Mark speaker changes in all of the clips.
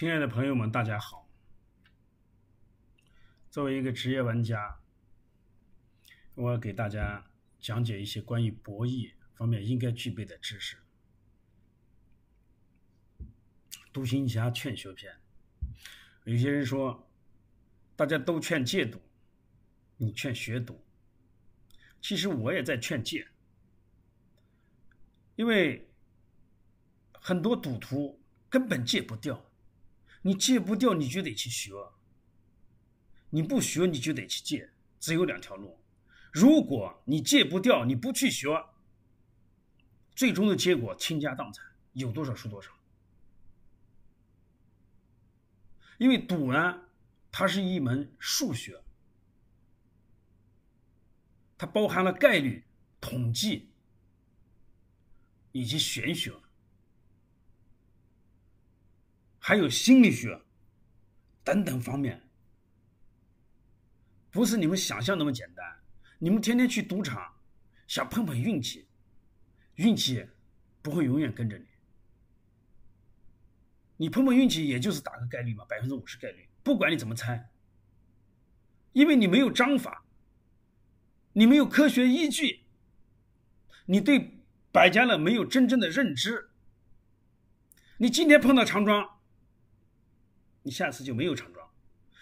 Speaker 1: 亲爱的朋友们，大家好。作为一个职业玩家，我给大家讲解一些关于博弈方面应该具备的知识。独行侠劝学篇，有些人说，大家都劝戒赌，你劝学赌。其实我也在劝戒，因为很多赌徒根本戒不掉。你戒不掉，你就得去学；你不学，你就得去戒。只有两条路。如果你戒不掉，你不去学，最终的结果倾家荡产，有多少输多少。因为赌呢，它是一门数学，它包含了概率、统计以及玄学。还有心理学等等方面，不是你们想象那么简单。你们天天去赌场，想碰碰运气，运气不会永远跟着你。你碰碰运气，也就是打个概率嘛，百分之五十概率，不管你怎么猜，因为你没有章法，你没有科学依据，你对百家乐没有真正的认知。你今天碰到长庄。你下次就没有长庄，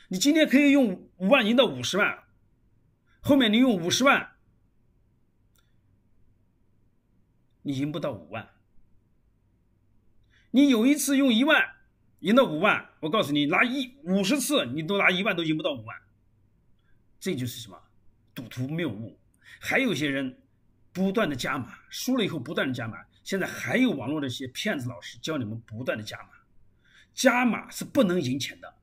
Speaker 1: 你今天可以用五万赢到五十万，后面你用五十万，你赢不到五万。你有一次用一万赢到五万，我告诉你，拿一五十次你都拿一万都赢不到五万，这就是什么赌徒谬误。还有些人不断的加码，输了以后不断的加码，现在还有网络的一些骗子老师教你们不断的加码。加码是不能赢钱的。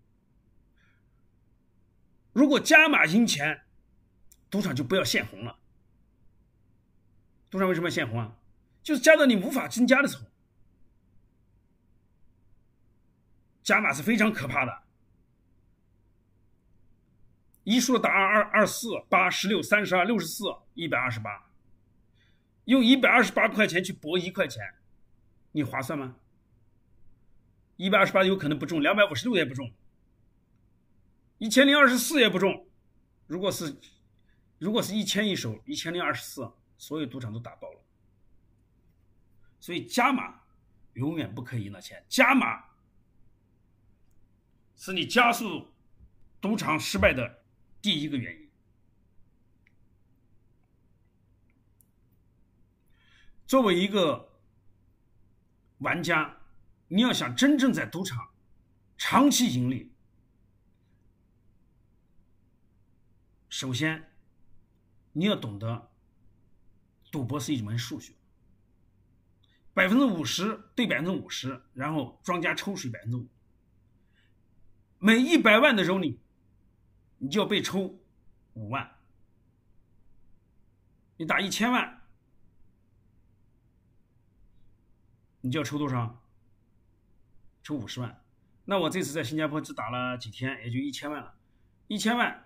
Speaker 1: 如果加码赢钱，赌场就不要限红了。赌场为什么要限红啊？就是加到你无法增加的时候。加码是非常可怕的。一输打二二二四八十六三十二六十四一百二十八，用一百二十八块钱去博一块钱，你划算吗？一百二十八有可能不中，两百五十六也不中，一千零二十四也不中。如果是，如果是一千一手，一千零二十四，所有赌场都打爆了。所以加码永远不可以赢到钱，加码是你加速赌场失败的第一个原因。作为一个玩家。你要想真正在赌场长期盈利，首先你要懂得赌博是一门数学，百分之五十对百分之五十，然后庄家抽水百分之五，每一百万的 rolling，你就要被抽五万，你打一千万，你就要抽多少？抽五十万，那我这次在新加坡只打了几天，也就一千万了。一千万，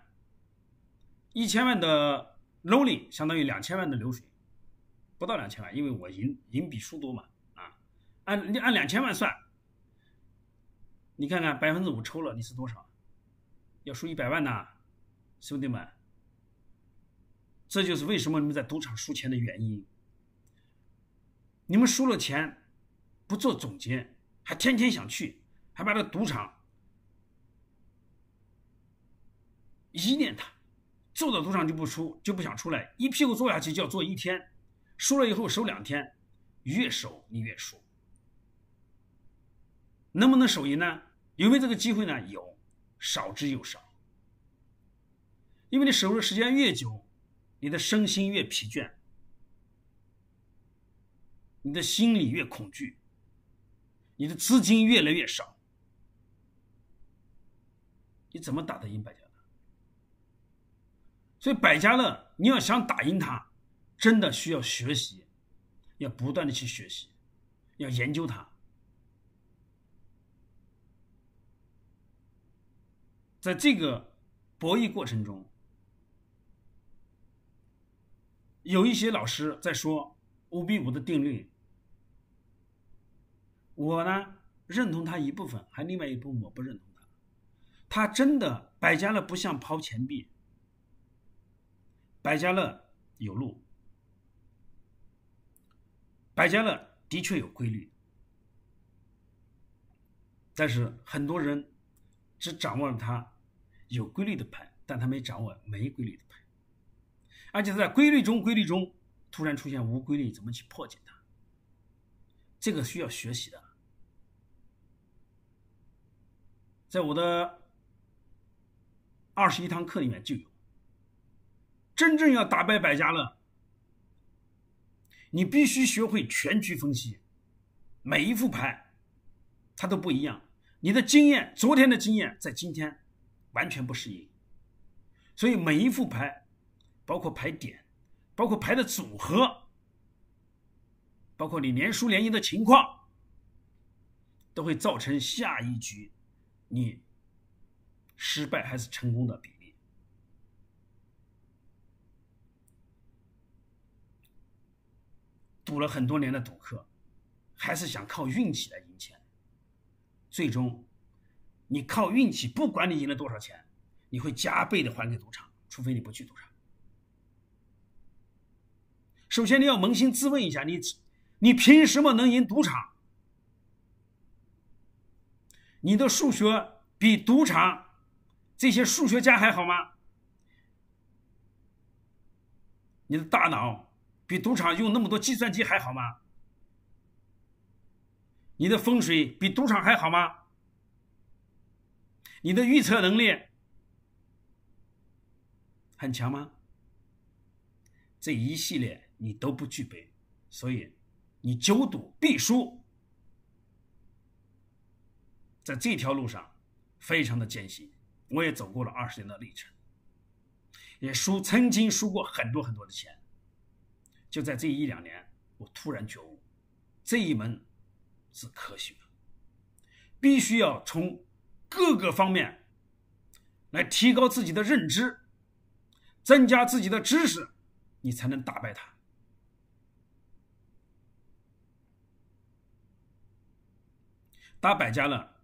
Speaker 1: 一千万的 rolling 相当于两千万的流水，不到两千万，因为我赢赢比输多嘛。啊，按你按两千万算，你看看百分之五抽了，你是多少？要输一百万呢，兄弟们。这就是为什么你们在赌场输钱的原因。你们输了钱，不做总结。还天天想去，还把这赌场依恋他，坐到赌场就不出，就不想出来，一屁股坐下去就要坐一天，输了以后守两天，越守你越输。能不能守赢呢？有没有这个机会呢？有，少之又少。因为你守的时间越久，你的身心越疲倦，你的心里越恐惧。你的资金越来越少，你怎么打得赢百家乐？所以百家乐你要想打赢它，真的需要学习，要不断的去学习，要研究它。在这个博弈过程中，有一些老师在说五比五的定律。我呢，认同他一部分，还另外一部分我不认同他。他真的百家乐不像抛钱币，百家乐有路，百家乐的确有规律，但是很多人只掌握了他有规律的牌，但他没掌握没规律的牌，而且在规律中规律中突然出现无规律，怎么去破解它？这个需要学习的。在我的二十一堂课里面就有，真正要打败百家乐，你必须学会全局分析，每一副牌它都不一样，你的经验，昨天的经验在今天完全不适应，所以每一副牌，包括牌点，包括牌的组合，包括你连输连赢的情况，都会造成下一局。你失败还是成功的比例？赌了很多年的赌客，还是想靠运气来赢钱。最终，你靠运气，不管你赢了多少钱，你会加倍的还给赌场，除非你不去赌场。首先，你要扪心自问一下，你你凭什么能赢赌场？你的数学比赌场这些数学家还好吗？你的大脑比赌场用那么多计算机还好吗？你的风水比赌场还好吗？你的预测能力很强吗？这一系列你都不具备，所以你久赌必输。在这条路上，非常的艰辛，我也走过了二十年的历程，也输，曾经输过很多很多的钱。就在这一两年，我突然觉悟，这一门是科学，必须要从各个方面来提高自己的认知，增加自己的知识，你才能打败他。打百家乐。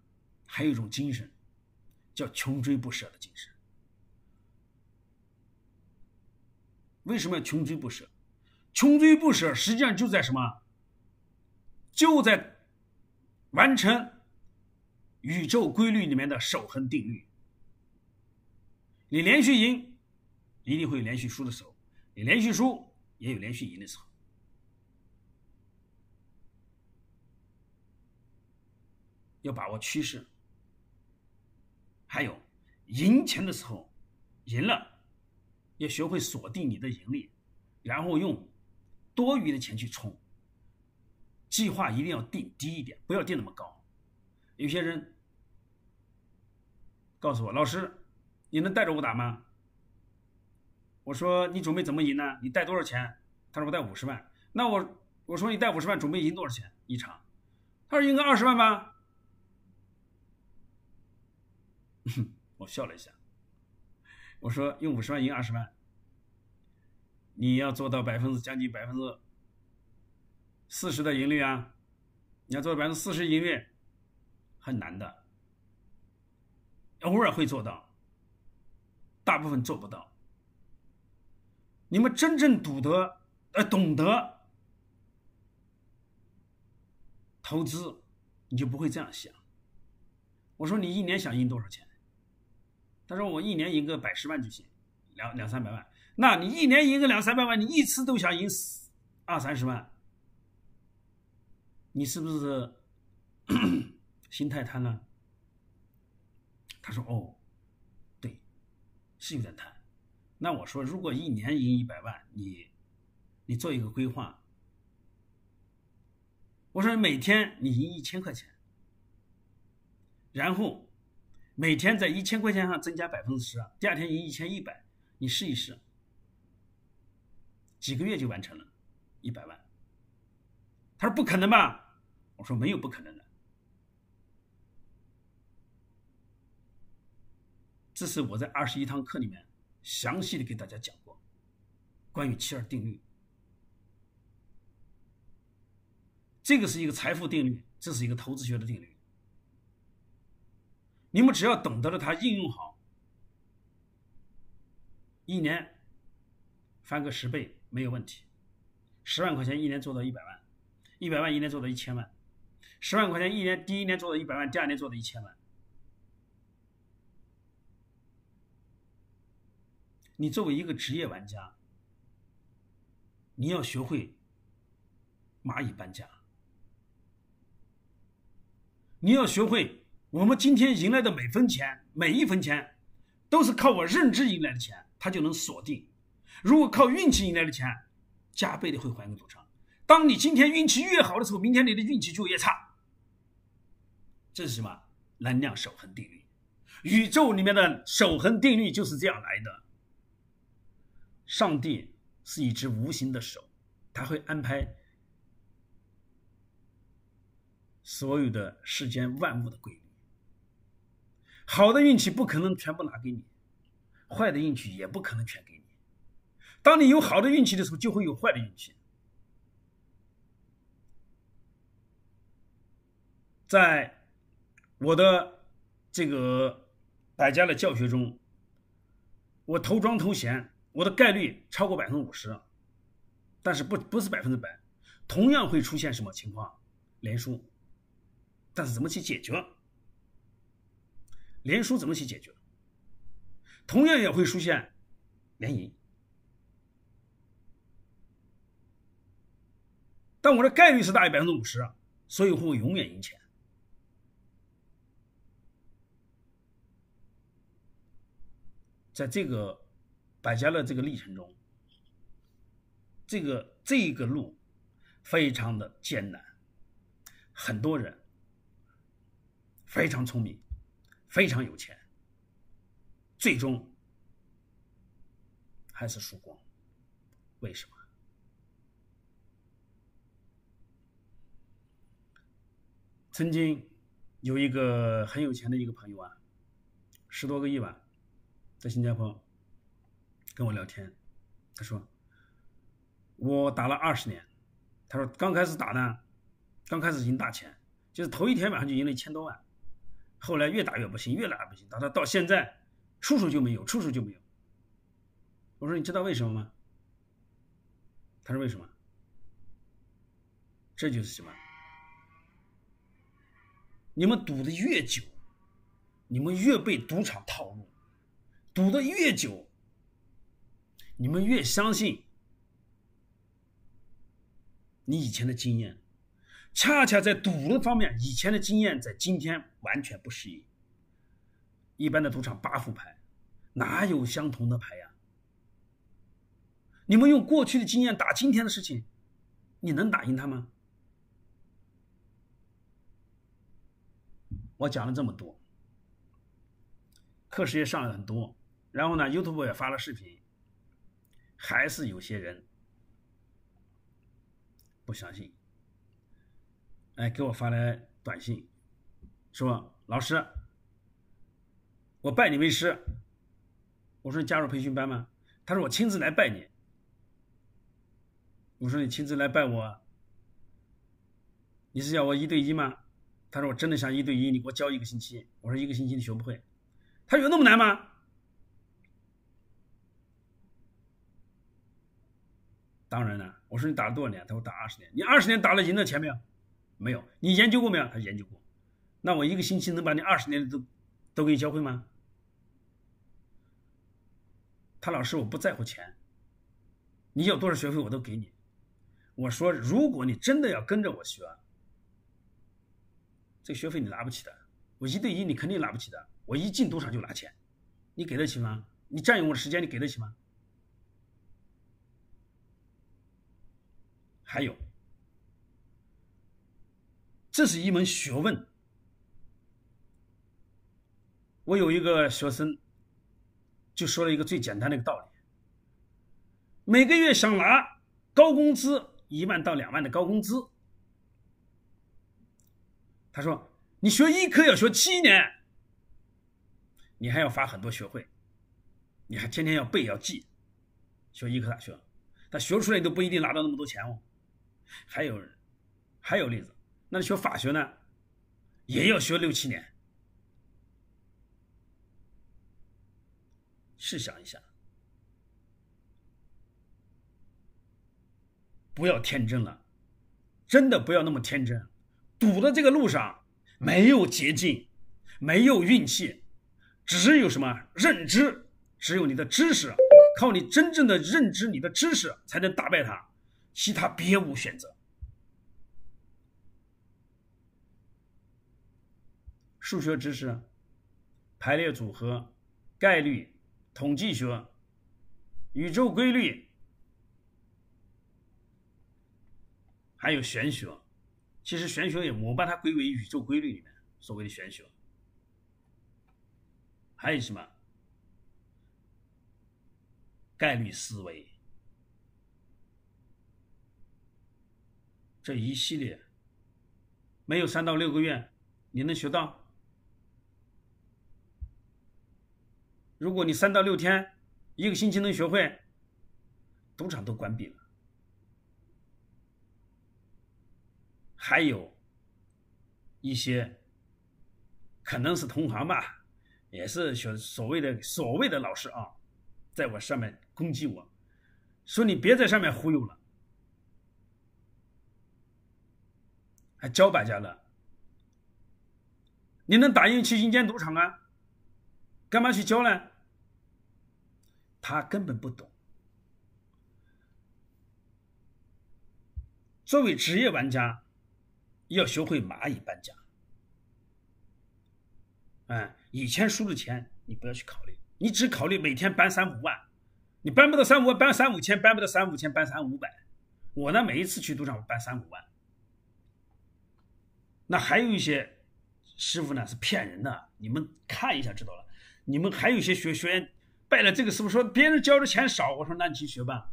Speaker 1: 还有一种精神，叫穷追不舍的精神。为什么要穷追不舍？穷追不舍实际上就在什么？就在完成宇宙规律里面的守恒定律。你连续赢，一定会有连续输的时候；你连续输，也有连续赢的时候。要把握趋势。还有，赢钱的时候，赢了，要学会锁定你的盈利，然后用多余的钱去冲。计划一定要定低一点，不要定那么高。有些人告诉我：“老师，你能带着我打吗？”我说：“你准备怎么赢呢？你带多少钱？”他说：“我带五十万。”那我我说：“你带五十万，准备赢多少钱一场？”他说：“赢个二十万吧。” 我笑了一下，我说用五十万赢二十万，你要做到百分之将近百分之四十的盈利啊！你要做到百分之四十盈利，很难的，偶尔会做到，大部分做不到。你们真正懂得呃懂得投资，你就不会这样想。我说你一年想赢多少钱？他说：“我一年赢个百十万就行，两两三百万。那你一年赢个两三百万，你一次都想赢二三十万，你是不是 心太贪了？”他说：“哦，对，是有点贪。”那我说：“如果一年赢一百万，你你做一个规划。”我说：“每天你赢一千块钱，然后。”每天在一千块钱上增加百分之十，第二天赢一千一百，你试一试，几个月就完成了，一百万。他说不可能吧？我说没有不可能的，这是我在二十一堂课里面详细的给大家讲过，关于七二定律，这个是一个财富定律，这是一个投资学的定律，你们只要懂得了它应用好，一年翻个十倍没有问题。十万块钱一年做到一百万，一百万一年做到一千万，十万块钱一年第一年做到一百万，第二年做到一千万。你作为一个职业玩家，你要学会蚂蚁搬家，你要学会。我们今天赢来的每分钱，每一分钱，都是靠我认知赢来的钱，它就能锁定。如果靠运气赢来的钱，加倍的会还给赌场。当你今天运气越好的时候，明天你的运气就越差。这是什么？能量守恒定律。宇宙里面的守恒定律就是这样来的。上帝是一只无形的手，他会安排所有的世间万物的规律。好的运气不可能全部拿给你，坏的运气也不可能全给你。当你有好的运气的时候，就会有坏的运气。在我的这个百家的教学中，我头庄头闲，我的概率超过百分之五十，但是不不是百分之百，同样会出现什么情况？连输，但是怎么去解决？连输怎么去解决？同样也会出现连赢，但我的概率是大于百分之五十，所以会永远赢钱。在这个百家乐这个历程中，这个这个路非常的艰难，很多人非常聪明。非常有钱，最终还是输光。为什么？曾经有一个很有钱的一个朋友啊，十多个亿吧，在新加坡跟我聊天，他说：“我打了二十年。”他说：“刚开始打呢，刚开始赢大钱，就是头一天晚上就赢了一千多万。”后来越打越不行，越打不行，打到到现在，出手就没有，出手就没有。我说你知道为什么吗？他说为什么？这就是什么？你们赌的越久，你们越被赌场套路；赌的越久，你们越相信你以前的经验。恰恰在赌的方面，以前的经验在今天完全不适应。一般的赌场八副牌，哪有相同的牌呀？你们用过去的经验打今天的事情，你能打赢他吗？我讲了这么多，课时也上了很多，然后呢，YouTube 也发了视频，还是有些人不相信。哎，给我发来短信，说老师，我拜你为师。我说你加入培训班吗？他说我亲自来拜你。我说你亲自来拜我，你是要我一对一吗？他说我真的想一对一，你给我教一个星期。我说一个星期你学不会。他有那么难吗？当然了，我说你打了多少年？他说打二十年。你二十年打了赢了钱没有？没有，你研究过没有？他研究过。那我一个星期能把你二十年的都都给你教会吗？他老师，我不在乎钱，你要多少学费我都给你。我说，如果你真的要跟着我学，这个学费你拿不起的。我一对一你肯定拿不起的。我一进赌场就拿钱，你给得起吗？你占用我的时间，你给得起吗？还有。这是一门学问。我有一个学生，就说了一个最简单的一个道理：每个月想拿高工资一万到两万的高工资，他说：“你学医科要学七年，你还要发很多学会，你还天天要背要记。学医科咋学？他学出来都不一定拿到那么多钱哦。还有，还有例子。”那学法学呢，也要学六七年。试想一下，不要天真了，真的不要那么天真。赌的这个路上没有捷径，没有运气，只有什么认知，只有你的知识，靠你真正的认知，你的知识才能打败他，其他别无选择。数学知识、排列组合、概率、统计学、宇宙规律，还有玄学。其实玄学也，我把它归为宇宙规律里面所谓的玄学。还有什么概率思维这一系列，没有三到六个月，你能学到？如果你三到六天，一个星期能学会，赌场都关闭了。还有一些可能是同行吧，也是学所谓的所谓的老师啊，在我上面攻击我，说你别在上面忽悠了，还教大家了，你能打赢去阴间赌场啊？干嘛去教呢？他根本不懂。作为职业玩家。要学会蚂蚁搬家，哎，以前输的钱你不要去考虑，你只考虑每天搬三五万，你搬不到三五万，搬三五千，搬不到三五千，搬三五百。我呢，每一次去赌场搬三五万。那还有一些师傅呢是骗人的，你们看一下知道了。你们还有一些学学员拜了这个师傅，说别人交的钱少，我说那你去学吧。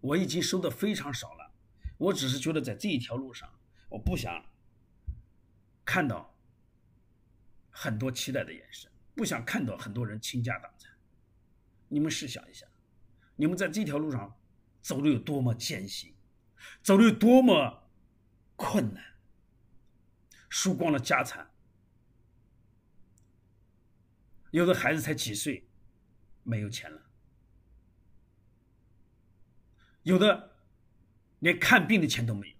Speaker 1: 我已经收的非常少了。我只是觉得在这一条路上，我不想看到很多期待的眼神，不想看到很多人倾家荡产。你们试想一下，你们在这条路上走的有多么艰辛，走的有多么困难，输光了家产，有的孩子才几岁，没有钱了，有的。连看病的钱都没有，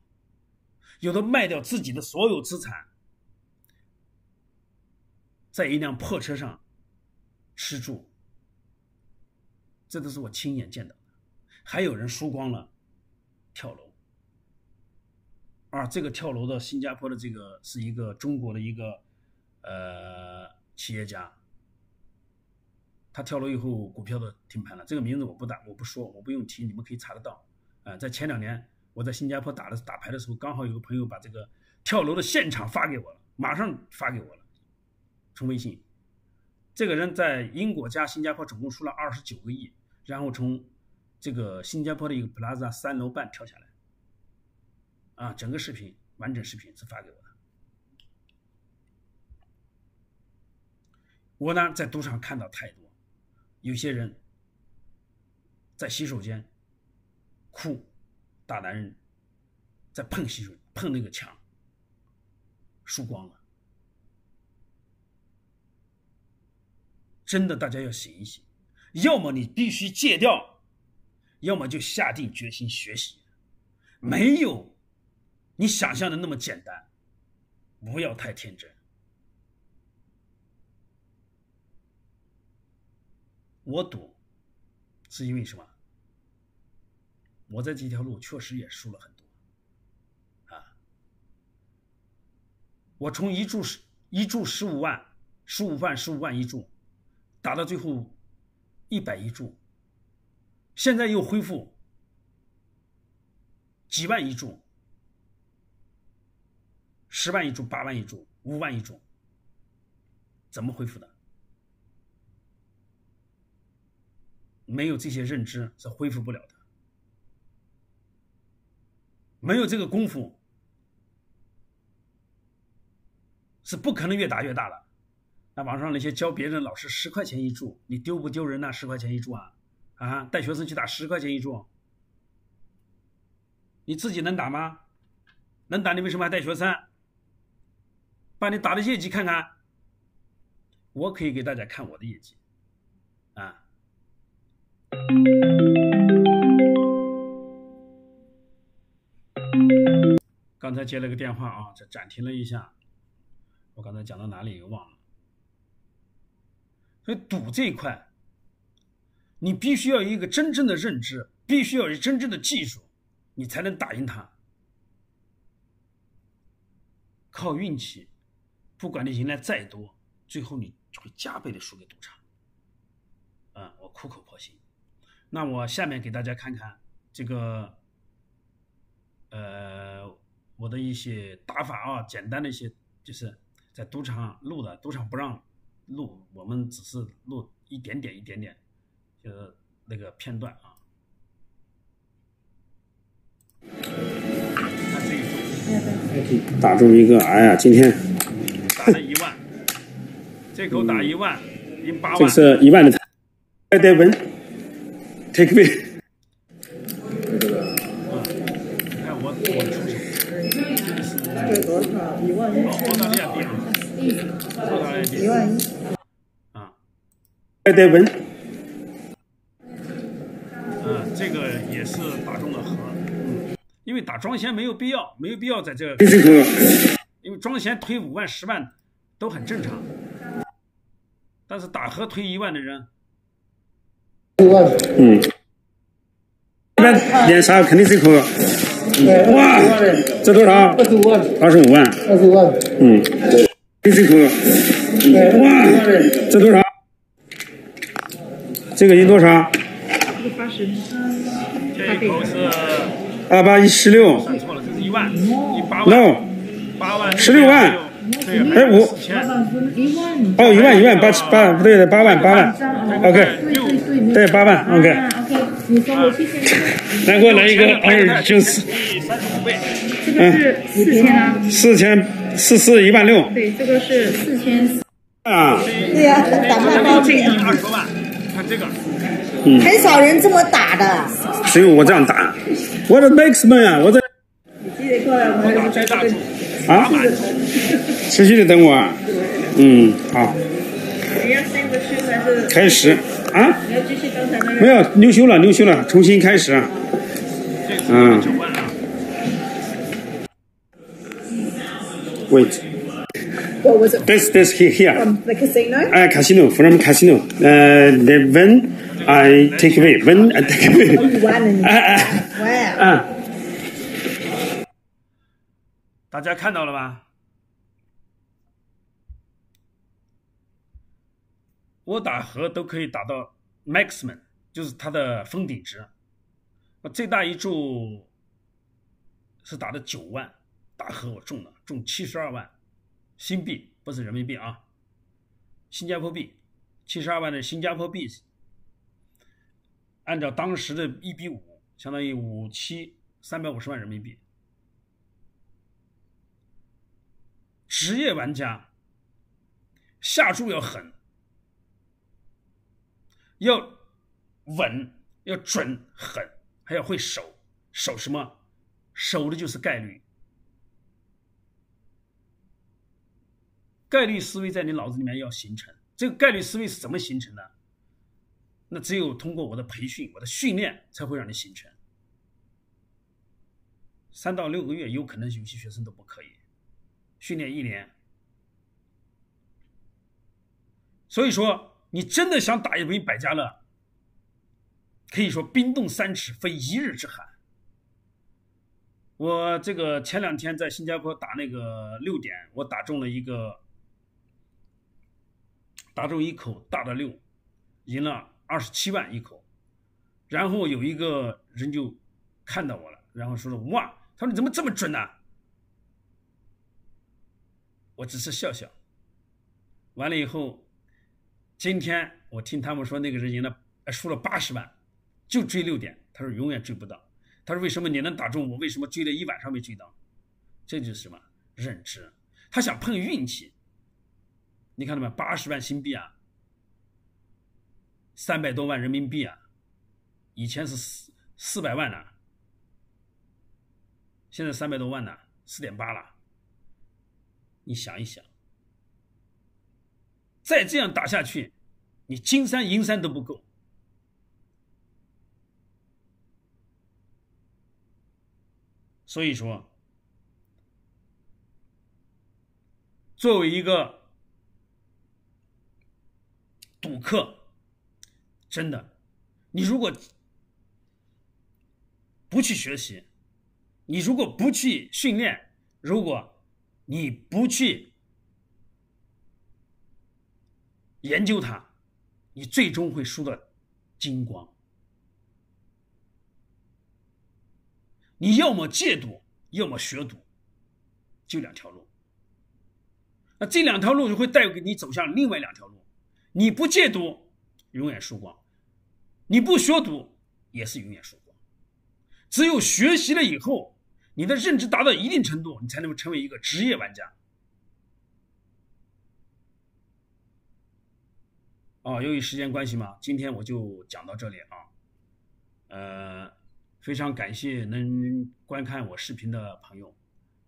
Speaker 1: 有的卖掉自己的所有资产，在一辆破车上吃住，这都是我亲眼见到的。还有人输光了跳楼，啊，这个跳楼的新加坡的这个是一个中国的一个呃企业家，他跳楼以后股票都停盘了。这个名字我不打，我不说，我不用提，你们可以查得到。啊，在前两年。我在新加坡打的打牌的时候，刚好有个朋友把这个跳楼的现场发给我了，马上发给我了，从微信。这个人在英国加新加坡总共输了二十九个亿，然后从这个新加坡的一个 Plaza 三楼半跳下来。啊，整个视频完整视频是发给我的。我呢在赌场看到太多，有些人在洗手间哭。大男人在碰洗手，碰那个墙，输光了。真的，大家要醒一醒，要么你必须戒掉，要么就下定决心学习。没有你想象的那么简单，不要太天真。我赌，是因为什么？我在这条路确实也输了很多，啊！我从一注十一注十五万，十五万十五万一注，打到最后一百一注，现在又恢复几万一注，十万一注，八万一注，五万一注，怎么恢复的？没有这些认知是恢复不了的。没有这个功夫，是不可能越打越大了。那网上那些教别人老师，十块钱一注，你丢不丢人呐？十块钱一注啊，啊，带学生去打十块钱一注，你自己能打吗？能打，你为什么还带学生？把你打的业绩看看，我可以给大家看我的业绩。刚才接了个电话啊，这暂停了一下，我刚才讲到哪里又忘了。所以赌这一块，你必须要有一个真正的认知，必须要有真正的技术，你才能打赢他。靠运气，不管你赢来再多，最后你就会加倍的输给赌场。啊，我苦口婆心。那我下面给大家看看这个，呃，我的一些打法啊，简单的一些，就是在赌场录的，赌场不让。录，我们只是录一点点，一点点，就是那个片段啊。看这一注，
Speaker 2: 打中一个，哎呀，今天
Speaker 1: 打了一万，这口打一万，赢八万。
Speaker 2: 这是一万的，还得稳，take away。
Speaker 1: 看我我出手，这是多少？一万一。澳大利亚币啊，澳大利亚币。一万一。
Speaker 2: 还得稳。
Speaker 1: 嗯，这个也是打中了和，因为打庄闲没有必要，没有必要在这。因为庄闲推五万、十万都很正常，但是打和推一万的人，
Speaker 2: 嗯，一般连杀肯定是一口。哇，这多少？二十五万。二十五万。二十五万。嗯，这是一口。哇，这多少？这个赢多少？
Speaker 1: 这个八十。这一口是
Speaker 2: 二八一十六。
Speaker 1: 算错了，这是一万，一八万。
Speaker 2: no。
Speaker 1: 八万。
Speaker 2: 十六万。哎五。哦一万一万八七八不对的八万八万。OK。对八万 OK。OK。你说我谢谢。来给我来一个二九四。
Speaker 3: 这个是四千啊。
Speaker 2: 四千四四一万六。
Speaker 3: 对，这个是四千。
Speaker 2: 啊。
Speaker 3: 对呀，打不到这个。
Speaker 1: 二十多万。看这个，
Speaker 2: 嗯，
Speaker 3: 很少人这么打的。
Speaker 2: 只有我这样打，我的 maxman 啊，我在。啊？持续的等我啊。嗯，好。开始啊？没有，溜休了，溜休了，重新开始。嗯。Wait。
Speaker 3: What was it?
Speaker 2: This, this here. here.
Speaker 3: From the casino?
Speaker 2: Uh, casino, from casino. Uh, the when I take away, when I take away.
Speaker 3: Oh, you won and
Speaker 2: uh,
Speaker 3: wow.
Speaker 2: Uh.
Speaker 1: 大家看到了吧？我打和都可以打到 maximum，就是它的封顶值。我最大一注是打的九万，打和我中了，中七十二万。新币不是人民币啊，新加坡币，七十二万的新加坡币，按照当时的一比五，相当于五七三百五十万人民币。职业玩家下注要狠，要稳，要准狠，还要会守，守什么？守的就是概率。概率思维在你脑子里面要形成，这个概率思维是怎么形成的？那只有通过我的培训、我的训练才会让你形成。三到六个月有可能有些学生都不可以，训练一年。所以说，你真的想打一杯百家乐，可以说冰冻三尺非一日之寒。我这个前两天在新加坡打那个六点，我打中了一个。打中一口大的六，赢了二十七万一口，然后有一个人就看到我了，然后说说哇，他说你怎么这么准呢？我只是笑笑。完了以后，今天我听他们说那个人赢了，输了八十万，就追六点，他说永远追不到。他说为什么你能打中我？为什么追了一晚上没追到？这就是什么认知？他想碰运气。你看到没？八十万新币啊，三百多万人民币啊，以前是四四百万呢，现在三百多万呢，四点八了。你想一想，再这样打下去，你金山银山都不够。所以说，作为一个赌客，真的，你如果不去学习，你如果不去训练，如果你不去研究它，你最终会输的精光。你要么戒赌，要么学赌，就两条路。那这两条路就会带给你走向另外两条路。你不戒赌，永远输光；你不学赌，也是永远输光。只有学习了以后，你的认知达到一定程度，你才能成为一个职业玩家。啊，由于时间关系嘛，今天我就讲到这里啊。呃。非常感谢能观看我视频的朋友，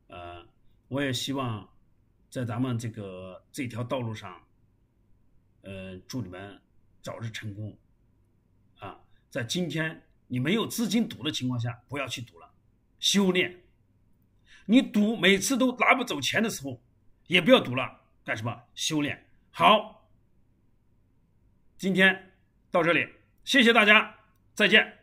Speaker 1: 呃，我也希望在咱们这个这条道路上，呃，祝你们早日成功。啊，在今天你没有资金赌的情况下，不要去赌了，修炼。你赌每次都拿不走钱的时候，也不要赌了，干什么？修炼。好，今天到这里，谢谢大家，再见。